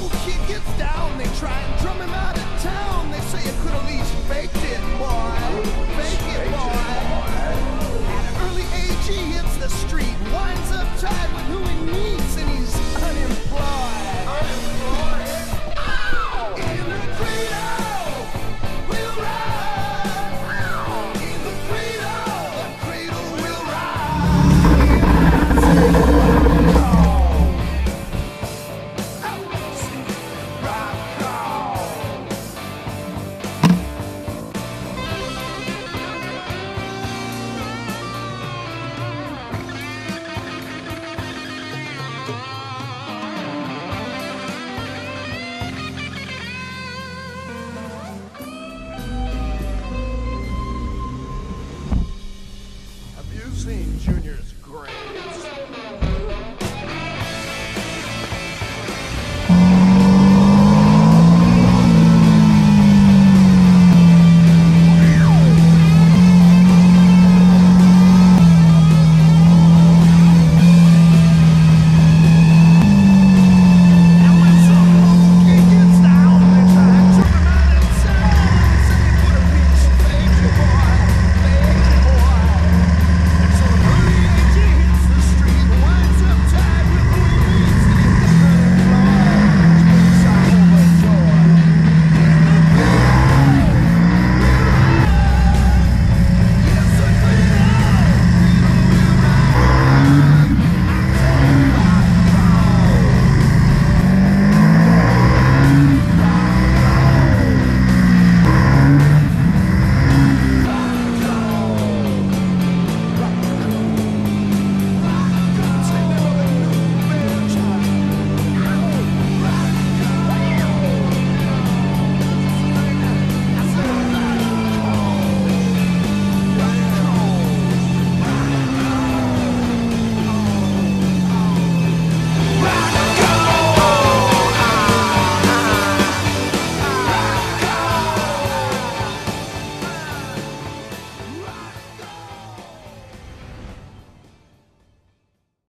local kid gets down, they try and drum him out